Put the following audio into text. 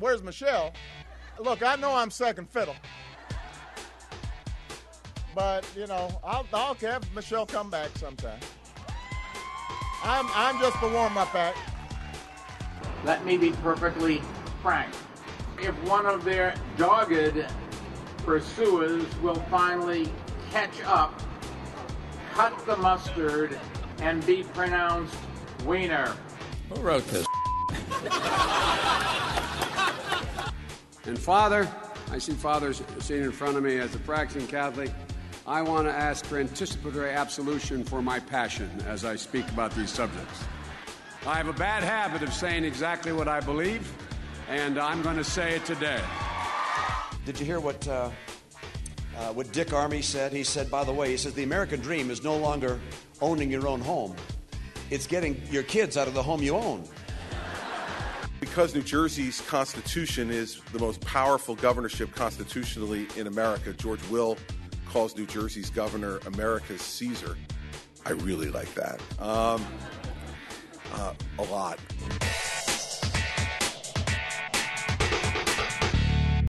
where's Michelle? Look, I know I'm second fiddle. But, you know, I'll, I'll have Michelle come back sometime. I'm, I'm just the warm up act. Let me be perfectly frank. If one of their dogged pursuers will finally catch up, cut the mustard, and be pronounced wiener. Who wrote this? And Father, I see Father sitting in front of me as a practicing Catholic. I want to ask for anticipatory absolution for my passion as I speak about these subjects. I have a bad habit of saying exactly what I believe, and I'm going to say it today. Did you hear what uh, uh, what Dick Armey said? He said, by the way, he says the American dream is no longer owning your own home; it's getting your kids out of the home you own. Because New Jersey's constitution is the most powerful governorship constitutionally in America, George Will calls New Jersey's governor America's Caesar. I really like that. Um, uh, a lot.